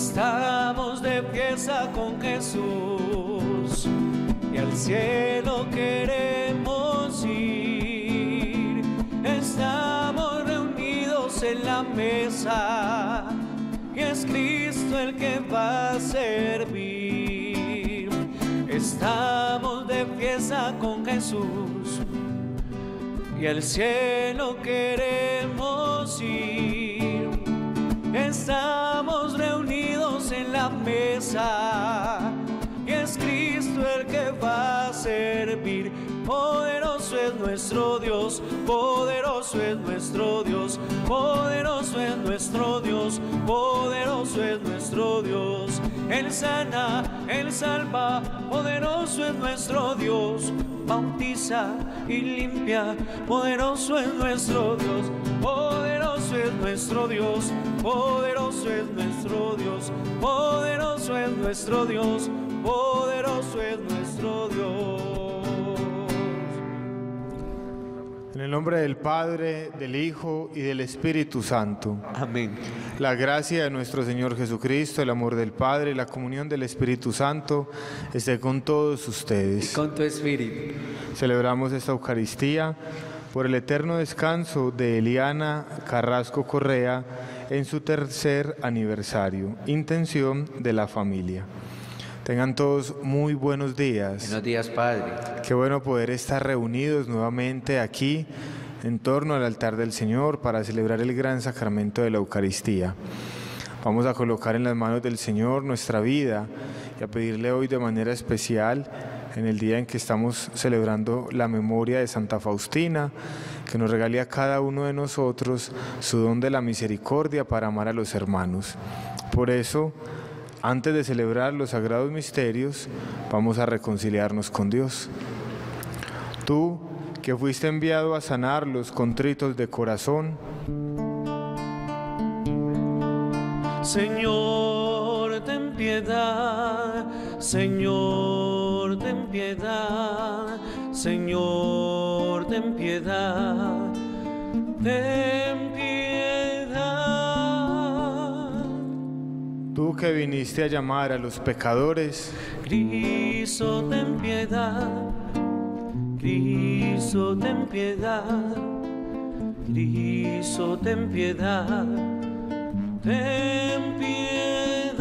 Estamos de pieza con Jesús y al cielo queremos ir. Estamos reunidos en la mesa y es Cristo el que va a servir. Estamos de pieza con Jesús y al cielo queremos ir. Estamos en la mesa y es Cristo el que va a servir. Poderoso es nuestro Dios, poderoso es nuestro Dios, poderoso es nuestro Dios, poderoso es nuestro Dios. Él sana, Él salva, poderoso es nuestro Dios, bautiza y limpia, poderoso es nuestro Dios, poderoso es nuestro Dios, poderoso es nuestro Dios, poderoso es nuestro Dios, poderoso es nuestro Dios. En el nombre del Padre, del Hijo y del Espíritu Santo. Amén. La gracia de nuestro Señor Jesucristo, el amor del Padre y la comunión del Espíritu Santo esté con todos ustedes. Con tu espíritu. Celebramos esta Eucaristía por el eterno descanso de Eliana Carrasco Correa en su tercer aniversario. Intención de la familia. Tengan todos muy buenos días. Buenos días, Padre. Qué bueno poder estar reunidos nuevamente aquí en torno al altar del Señor para celebrar el gran sacramento de la Eucaristía. Vamos a colocar en las manos del Señor nuestra vida y a pedirle hoy de manera especial, en el día en que estamos celebrando la memoria de Santa Faustina, que nos regale a cada uno de nosotros su don de la misericordia para amar a los hermanos. Por eso, antes de celebrar los sagrados misterios, vamos a reconciliarnos con Dios. Tú, que fuiste enviado a sanar los contritos de corazón, Señor, ten piedad, Señor, ten piedad, Señor, ten piedad, ten tú que viniste a llamar a los pecadores, Cristo, ten piedad, Cristo, ten piedad, Cristo, ten piedad, ten piedad.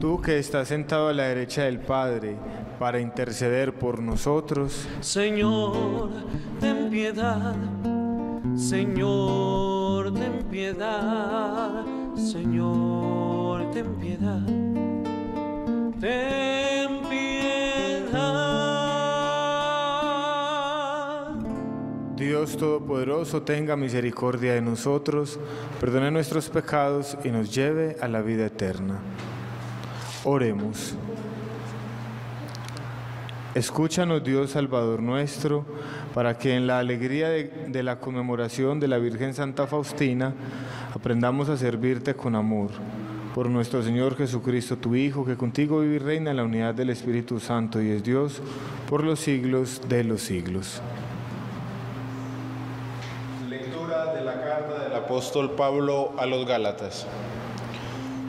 tú que estás sentado a la derecha del Padre para interceder por nosotros, Señor, ten piedad. Señor, ten piedad. Señor, ten piedad. Ten piedad. Dios Todopoderoso tenga misericordia de nosotros, perdone nuestros pecados y nos lleve a la vida eterna. Oremos. Escúchanos Dios Salvador nuestro, para que en la alegría de, la conmemoración de la Virgen Santa Faustina aprendamos a servirte con amor. Por nuestro Señor Jesucristo, tu Hijo, que contigo vive y reina en la unidad del Espíritu Santo y es Dios por los siglos de los siglos. Lectura de la carta del apóstol Pablo a los Gálatas.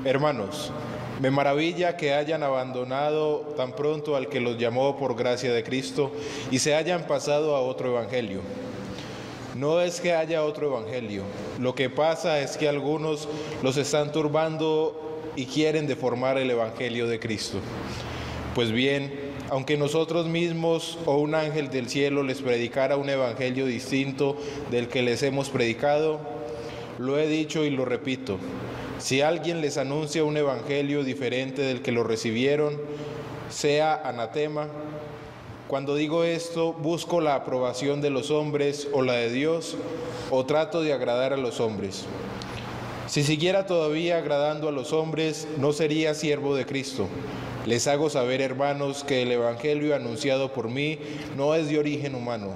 Hermanos, me maravilla que hayan abandonado tan pronto al que los llamó por gracia de Cristo y se hayan pasado a otro evangelio. No es que haya otro evangelio, lo que pasa es que algunos los están turbando y quieren deformar el evangelio de Cristo. Pues bien, aunque nosotros mismos o un ángel del cielo les predicara un evangelio distinto del que les hemos predicado, lo he dicho y lo repito. Si alguien les anuncia un evangelio diferente del que lo recibieron, sea anatema. Cuando digo esto, busco la aprobación de los hombres o la de Dios, o trato de agradar a los hombres. Si siguiera todavía agradando a los hombres, no sería siervo de Cristo. Les hago saber, hermanos, que el Evangelio anunciado por mí no es de origen humano,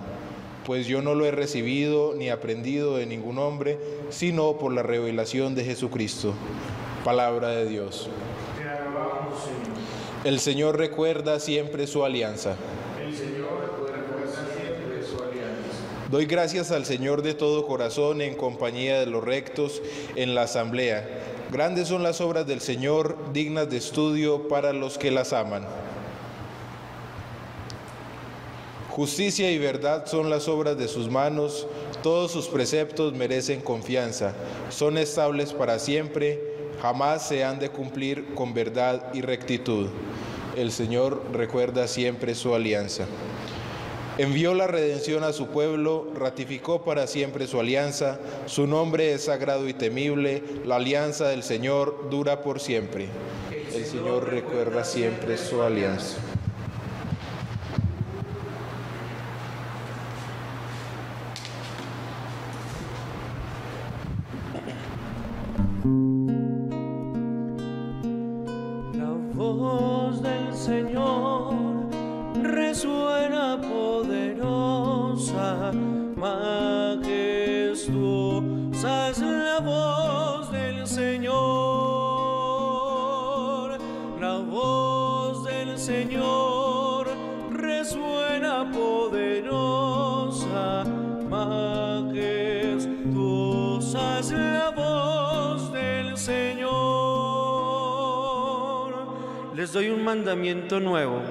pues yo no lo he recibido ni aprendido de ningún hombre, sino por la revelación de Jesucristo. Palabra de Dios. El Señor recuerda siempre su alianza. Doy gracias al Señor de todo corazón en compañía de los rectos en la asamblea Grandes son las obras del Señor, dignas de estudio para los que las aman. Justicia y verdad son las obras de sus manos, todos sus preceptos merecen confianza, son estables para siempre, jamás se han de cumplir con verdad y rectitud. El Señor recuerda siempre su alianza. Envió la redención a su pueblo, ratificó para siempre su alianza, su nombre es sagrado y temible, la alianza del Señor dura por siempre. El Señor recuerda siempre su alianza. Es la voz del Señor. Les doy un mandamiento nuevo.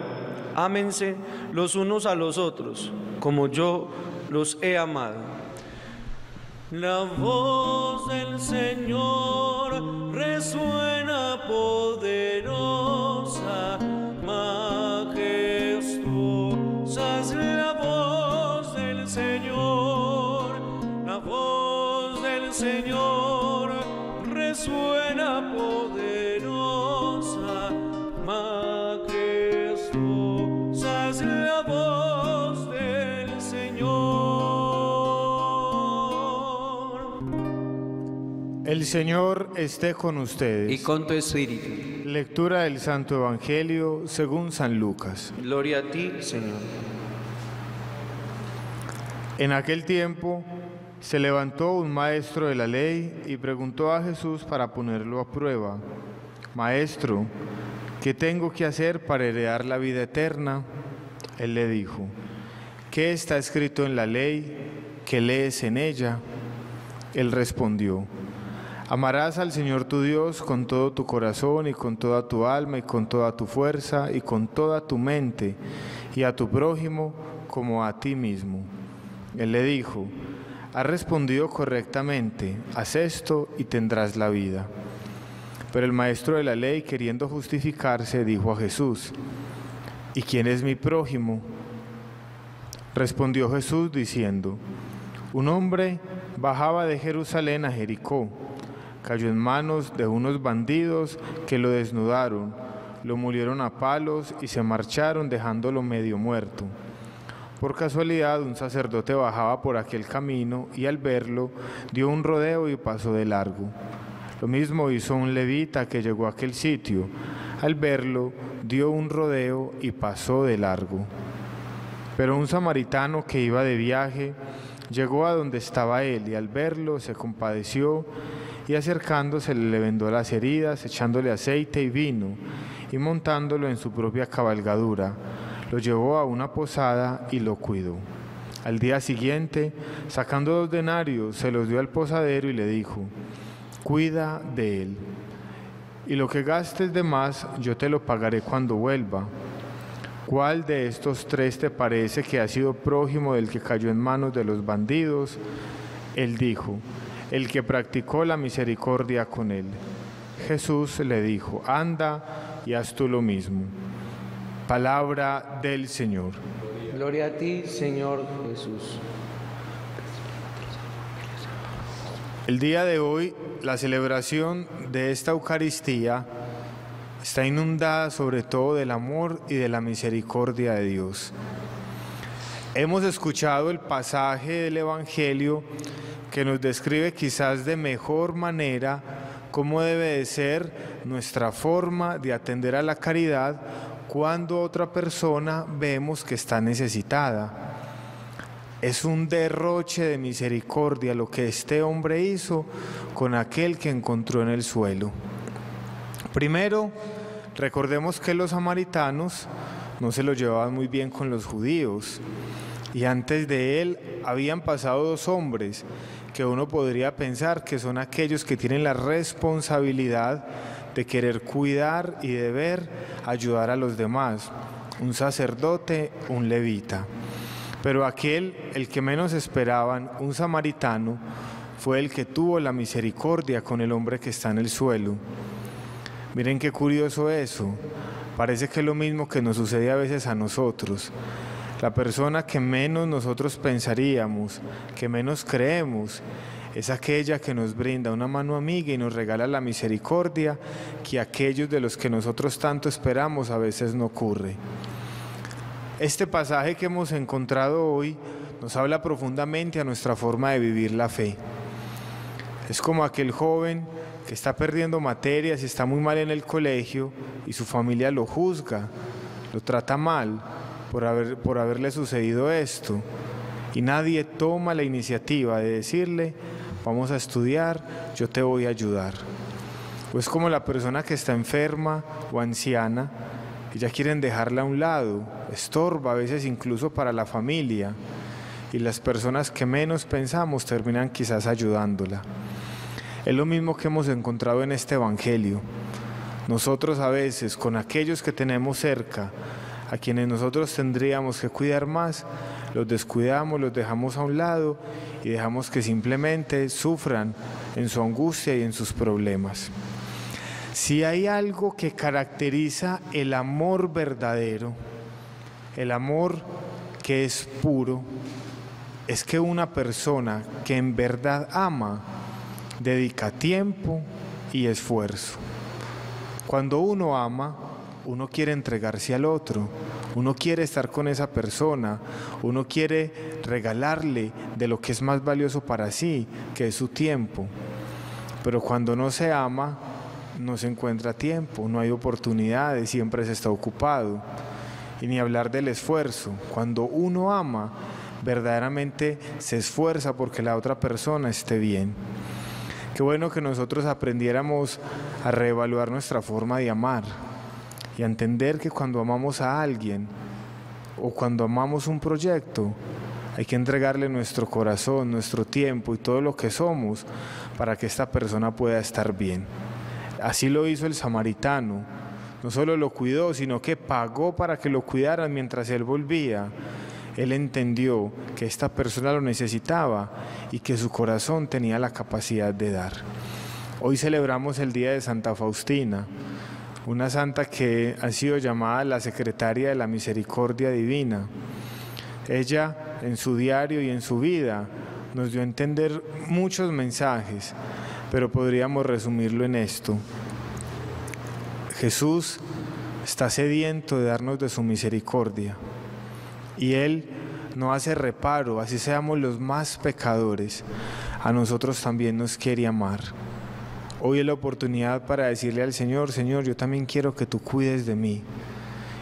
Ámense los unos a los otros, como yo los he amado. La voz del Señor resuena poderosa, Señor resuena poderosa, majestuosa es la voz del Señor. El Señor esté con ustedes. Y con tu espíritu. Lectura del Santo Evangelio según San Lucas. Gloria a ti, Señor. En aquel tiempo se levantó un maestro de la ley y preguntó a Jesús para ponerlo a prueba, Maestro, ¿qué tengo que hacer para heredar la vida eterna? Él le dijo, ¿qué está escrito en la ley? ¿Qué lees en ella? Él respondió, Amarás al Señor tu Dios con todo tu corazón y con toda tu alma y con toda tu fuerza y con toda tu mente y a tu prójimo como a ti mismo. Él le dijo, has respondido correctamente, haz esto y tendrás la vida. Pero el maestro de la ley, queriendo justificarse, dijo a Jesús, ¿y quién es mi prójimo? Respondió Jesús diciendo, un hombre bajaba de Jerusalén a Jericó, cayó en manos de unos bandidos que lo desnudaron, lo murieron a palos y se marcharon dejándolo medio muerto. Por casualidad, un sacerdote bajaba por aquel camino y al verlo dio un rodeo y pasó de largo. Lo mismo hizo un levita que llegó a aquel sitio. Al verlo, dio un rodeo y pasó de largo. Pero un samaritano que iba de viaje llegó a donde estaba él y al verlo se compadeció y acercándose le vendó las heridas, echándole aceite y vino y montándolo en su propia cabalgadura lo llevó a una posada y lo cuidó. Al día siguiente, sacando dos denarios, se los dio al posadero y le dijo, cuida de él, y lo que gastes de más yo te lo pagaré cuando vuelva. ¿Cuál de estos tres te parece que ha sido prójimo del que cayó en manos de los bandidos? Él dijo, el que practicó la misericordia con él. Jesús le dijo, anda y haz tú lo mismo. Palabra del Señor. Gloria a ti, Señor Jesús. El día de hoy, la celebración de esta Eucaristía está inundada sobre todo del amor y de la misericordia de Dios. Hemos escuchado el pasaje del Evangelio que nos describe quizás de mejor manera cómo debe de ser nuestra forma de atender a la caridad cuando otra persona vemos que está necesitada. Es un derroche de misericordia lo que este hombre hizo con aquel que encontró en el suelo. Primero, recordemos que los samaritanos no se lo llevaban muy bien con los judíos y antes de él habían pasado dos hombres que uno podría pensar que son aquellos que tienen la responsabilidad de querer cuidar y de ver ayudar a los demás, un sacerdote, un levita. Pero aquel, el que menos esperaban, un samaritano, fue el que tuvo la misericordia con el hombre que está en el suelo. Miren qué curioso eso. Parece que es lo mismo que nos sucede a veces a nosotros. La persona que menos nosotros pensaríamos, que menos creemos, es aquella que nos brinda una mano amiga y nos regala la misericordia que aquellos de los que nosotros tanto esperamos a veces no ocurre. Este pasaje que hemos encontrado hoy nos habla profundamente a nuestra forma de vivir la fe. Es como aquel joven que está perdiendo materias y está muy mal en el colegio y su familia lo juzga, lo trata mal por, haber, por haberle sucedido esto. Y nadie toma la iniciativa de decirle, vamos a estudiar, yo te voy a ayudar. O es como la persona que está enferma o anciana y ya quieren dejarla a un lado, estorba a veces incluso para la familia. Y las personas que menos pensamos terminan quizás ayudándola. Es lo mismo que hemos encontrado en este Evangelio. Nosotros a veces con aquellos que tenemos cerca, a quienes nosotros tendríamos que cuidar más, los descuidamos, los dejamos a un lado y dejamos que simplemente sufran en su angustia y en sus problemas. Si hay algo que caracteriza el amor verdadero, el amor que es puro, es que una persona que en verdad ama dedica tiempo y esfuerzo. Cuando uno ama, uno quiere entregarse al otro, uno quiere estar con esa persona, uno quiere regalarle de lo que es más valioso para sí, que es su tiempo. Pero cuando no se ama, no se encuentra tiempo, no hay oportunidades, siempre se está ocupado. Y ni hablar del esfuerzo. Cuando uno ama, verdaderamente se esfuerza porque la otra persona esté bien. Qué bueno que nosotros aprendiéramos a reevaluar nuestra forma de amar y a entender que cuando amamos a alguien o cuando amamos un proyecto, hay que entregarle nuestro corazón, nuestro tiempo y todo lo que somos para que esta persona pueda estar bien. Así lo hizo el samaritano. No solo lo cuidó, sino que pagó para que lo cuidaran mientras él volvía. Él entendió que esta persona lo necesitaba y que su corazón tenía la capacidad de dar. Hoy celebramos el Día de Santa Faustina una santa que ha sido llamada la secretaria de la misericordia divina. Ella en su diario y en su vida nos dio a entender muchos mensajes, pero podríamos resumirlo en esto. Jesús está sediento de darnos de su misericordia y Él no hace reparo, así seamos los más pecadores, a nosotros también nos quiere amar. Hoy es la oportunidad para decirle al Señor, Señor, yo también quiero que tú cuides de mí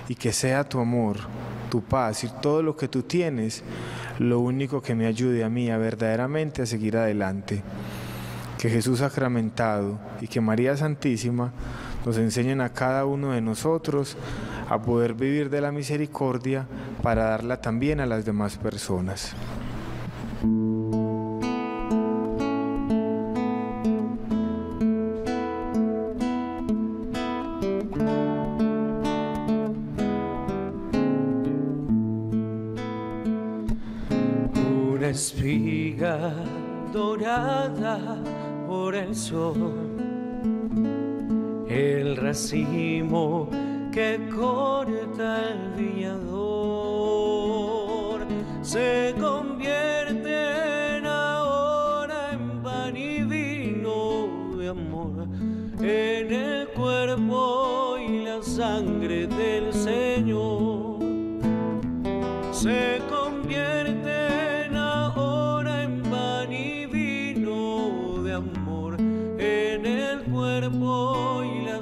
y que sea tu amor, tu paz y todo lo que tú tienes, lo único que me ayude a mí a verdaderamente a seguir adelante. Que Jesús sacramentado y que María Santísima nos enseñen a cada uno de nosotros a poder vivir de la misericordia para darla también a las demás personas.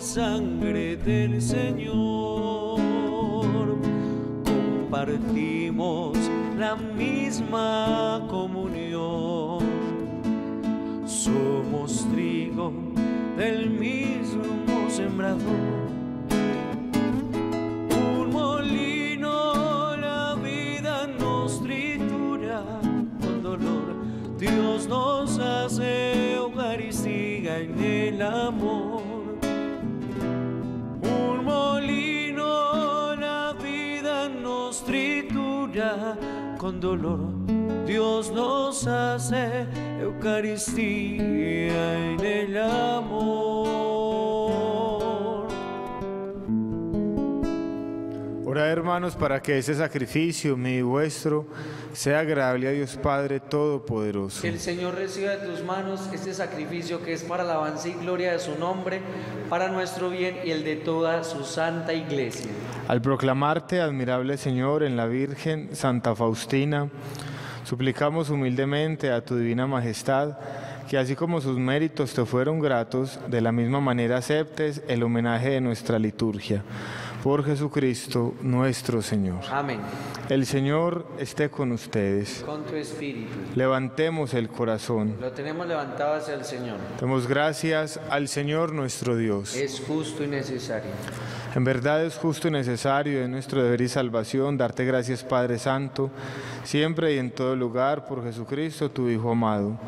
Sangre del Señor. Compartimos la misma comunión. Somos trigo del mismo sembrador. Dolor. Dios nos hace Eucaristía en el amor. Ora hermanos para que ese sacrificio y vuestro sea agradable a Dios Padre Todopoderoso. Que el Señor reciba de tus manos este sacrificio que es para la alabanza y gloria de su nombre, para nuestro bien y el de toda su santa iglesia. Al proclamarte, admirable Señor, en la Virgen Santa Faustina, suplicamos humildemente a tu divina majestad que así como sus méritos te fueron gratos, de la misma manera aceptes el homenaje de nuestra liturgia. Por Jesucristo nuestro Señor. Amén. El Señor esté con ustedes. Con tu espíritu. Levantemos el corazón. Lo tenemos levantado hacia el Señor. Demos gracias al Señor nuestro Dios. Es justo y necesario. En verdad es justo y necesario, es nuestro deber y salvación, darte gracias Padre Santo, siempre y en todo lugar, por Jesucristo, tu Hijo amado.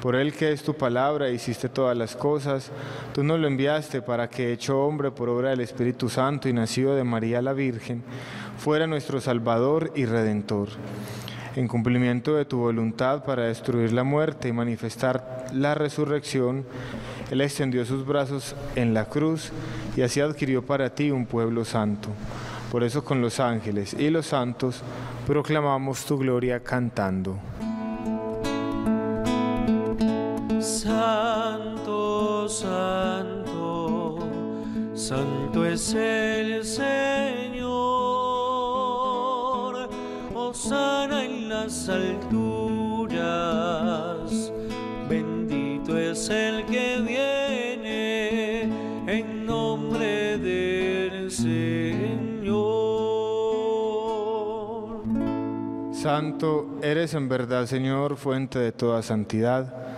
Por Él que es tu palabra, hiciste todas las cosas, tú nos lo enviaste para que, hecho hombre por obra del Espíritu Santo y nacido de María la Virgen, fuera nuestro Salvador y Redentor. En cumplimiento de tu voluntad para destruir la muerte y manifestar la resurrección, Él extendió sus brazos en la cruz y así adquirió para ti un pueblo santo. Por eso con los ángeles y los santos proclamamos tu gloria cantando. Santo, santo, es el Señor. Osana en las alturas. Bendito es el que viene en nombre del Señor. Santo eres en verdad, Señor, fuente de toda santidad.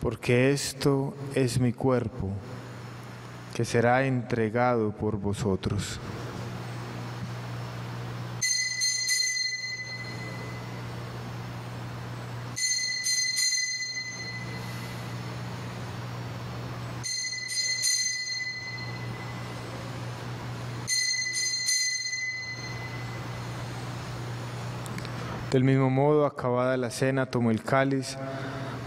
porque esto es mi cuerpo, que será entregado por vosotros. Del mismo modo, acabada la cena, tomó el cáliz,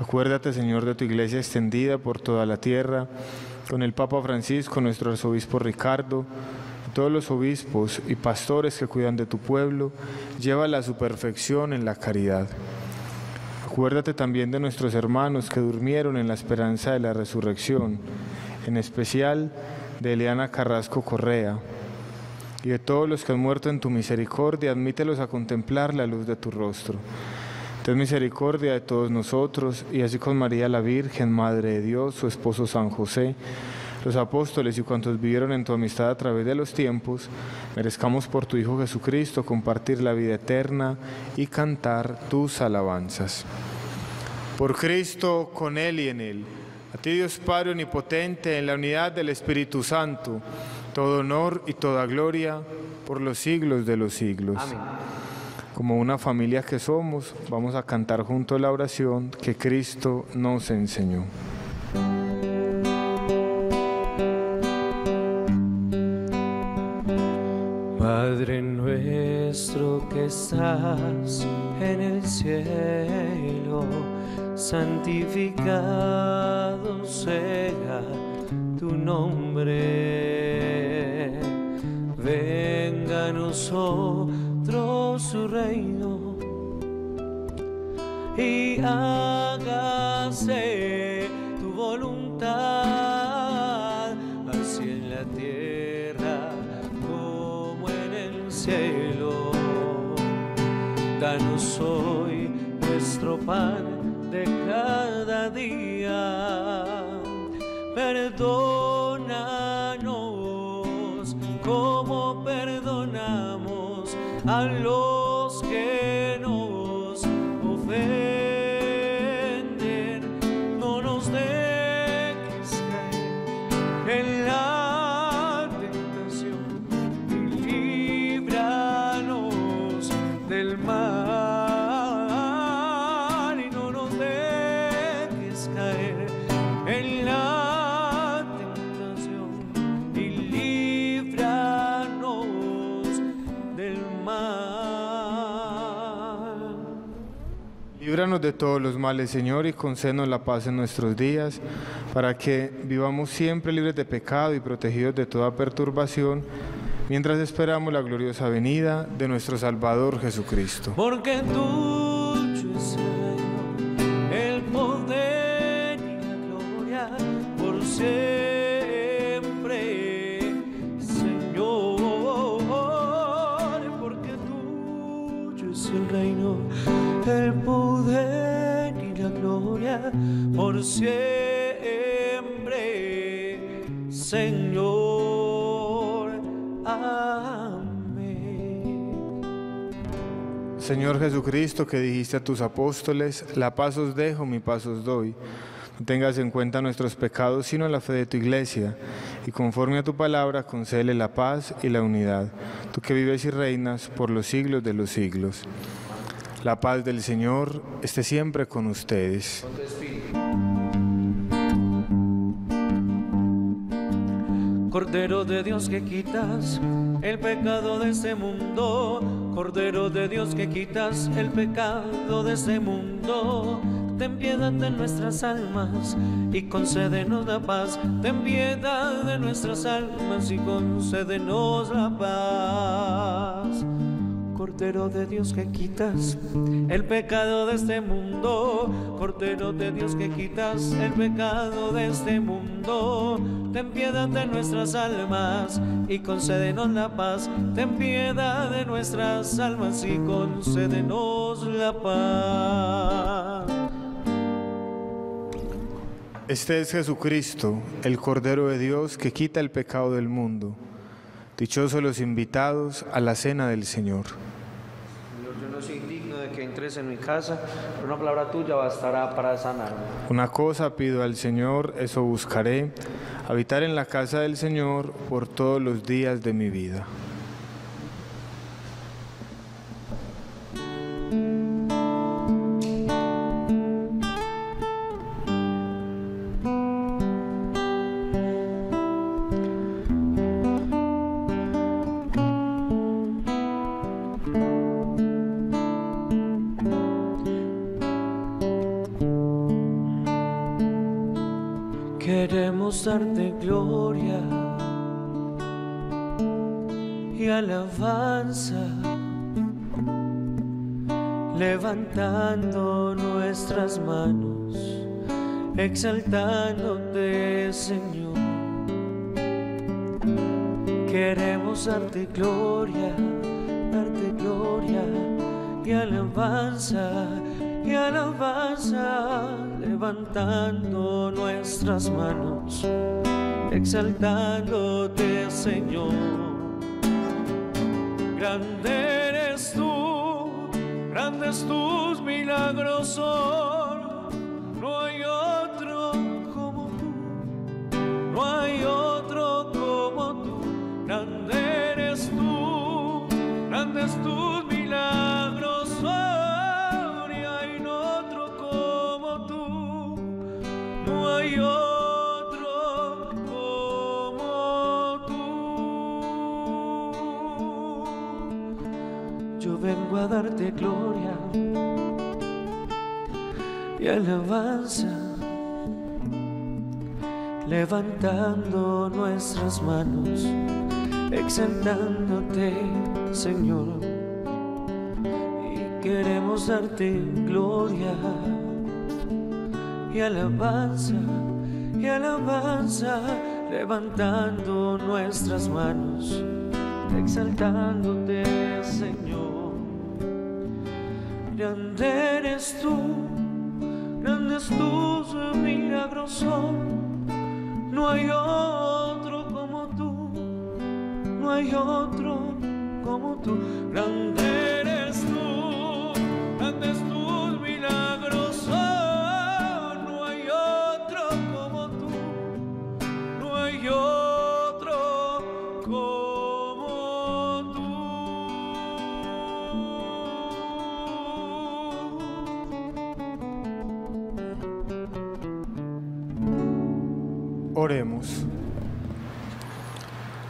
Acuérdate, Señor, de tu iglesia extendida por toda la tierra, con el Papa Francisco, nuestro arzobispo Ricardo, todos los obispos y pastores que cuidan de tu pueblo, llévala a su perfección en la caridad. Acuérdate también de nuestros hermanos que durmieron en la esperanza de la resurrección, en especial de Eliana Carrasco Correa, y de todos los que han muerto en tu misericordia, admítelos a contemplar la luz de tu rostro Ten misericordia de todos nosotros y así con María la Virgen, Madre de Dios, su esposo San José, los apóstoles y cuantos vivieron en tu amistad a través de los tiempos, merezcamos por tu Hijo Jesucristo compartir la vida eterna y cantar tus alabanzas. Por Cristo, con Él y en Él. A ti Dios Padre Omnipotente, en la unidad del Espíritu Santo, todo honor y toda gloria por los siglos de los siglos. Amén. Como una familia que somos, vamos a cantar junto la oración que Cristo nos enseñó. Padre nuestro que estás en el cielo, santificado sea tu nombre. Venga a nosotros su reino y hágase tu voluntad, así en la tierra como en el cielo. Danos hoy nuestro pan De todos los males, Señor, y concédenos la paz en nuestros días, para que vivamos siempre libres de pecado y protegidos de toda perturbación, mientras esperamos la gloriosa venida de nuestro Salvador Jesucristo. Señor Jesucristo, que dijiste a tus apóstoles, la paz os dejo, mi paz os doy. No tengas en cuenta nuestros pecados, sino la fe de tu iglesia, y conforme a tu palabra, concédele la paz y la unidad, tú que vives y reinas por los siglos de los siglos. La paz del Señor esté siempre con ustedes. Cordero de Dios que quitas el pecado de este mundo, Cordero de Dios que quitas el pecado de este mundo, ten piedad de nuestras almas y concédenos la paz, ten piedad de nuestras almas y concédenos la paz. Cordero de Dios que quitas el pecado de este mundo, Cordero de Dios que quitas el pecado de este mundo, ten piedad de nuestras almas y concédenos la paz, ten piedad de nuestras almas y concédenos la paz. Este es Jesucristo, el Cordero de Dios que quita el pecado del mundo. Dichosos los invitados a la cena del Señor. Señor, yo no soy digno de que entres en mi casa, pero una palabra tuya bastará para sanarme. Una cosa pido al Señor, eso buscaré, habitar en la casa del Señor por todos los días de mi vida. Y alabanza, levantando nuestras manos, exaltándote, Señor. Queremos darte gloria, darte gloria y alabanza y alabanza, levantando nuestras manos, exaltándote, Señor. Grande eres tú, grandes tus milagros no hay otro como tú, no hay otro como tú, grande eres tú, grandes tus vengo a darte gloria y alabanza, levantando nuestras manos, exaltándote, Señor. Y queremos darte gloria y alabanza, y alabanza, levantando nuestras manos, exaltándote, Señor. Grande eres tú, grandes tus milagros son, no hay otro como tú, no hay otro como tú,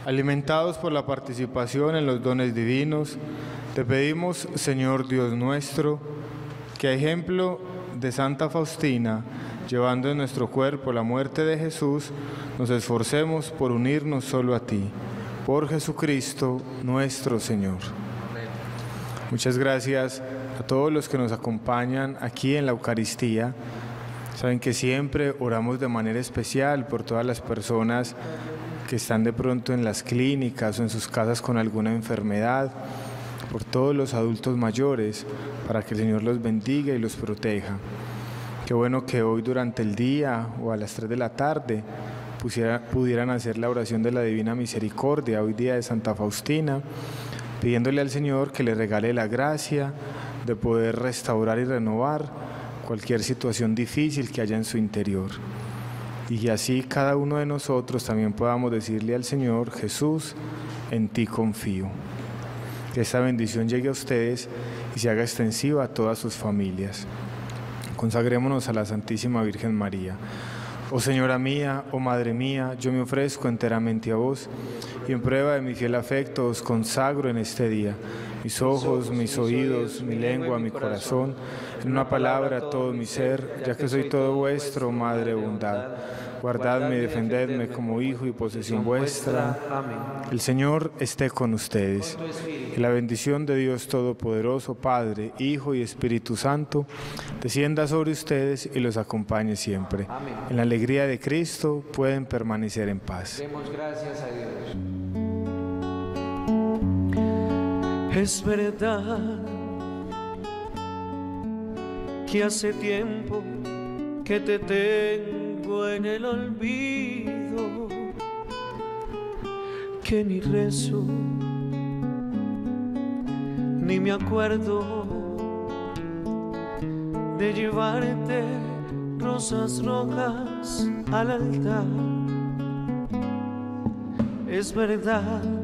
Alimentados por la participación en los dones divinos, te pedimos, Señor Dios nuestro, que a ejemplo de Santa Faustina, llevando en nuestro cuerpo la muerte de Jesús, nos esforcemos por unirnos solo a ti. Por Jesucristo nuestro Señor. Muchas gracias a todos los que nos acompañan aquí en la Eucaristía. Saben que siempre oramos de manera especial por todas las personas que están de pronto en las clínicas o en sus casas con alguna enfermedad, por todos los adultos mayores, para que el Señor los bendiga y los proteja. Qué bueno que hoy durante el día o a las 3 de la tarde pusiera- pudieran hacer la oración de la Divina Misericordia, hoy día de Santa Faustina, pidiéndole al Señor que le regale la gracia de poder restaurar y renovar cualquier situación difícil que haya en su interior. Y así cada uno de nosotros también podamos decirle al Señor, Jesús, en ti confío. Que esta bendición llegue a ustedes y se haga extensiva a todas sus familias. Consagrémonos a la Santísima Virgen María. Oh Señora mía, oh Madre mía, yo me ofrezco enteramente a vos y en prueba de mi fiel afecto os consagro en este día mis ojos, mis oídos, mi lengua, mi corazón, en una palabra todo mi ser, ya que soy todo vuestro, Madre bondad. Guardadme y defendedme como hijo y posesión vuestra. Amén. El Señor esté con ustedes. Que la bendición de Dios Todopoderoso, Padre, Hijo y Espíritu Santo, descienda sobre ustedes y los acompañe siempre. Amén. En la alegría de Cristo pueden permanecer en paz. Demos gracias a Dios. Es verdad que hace tiempo que te tengo en el olvido, que ni rezo, ni me acuerdo de llevarte rosas rojas al altar. Es verdad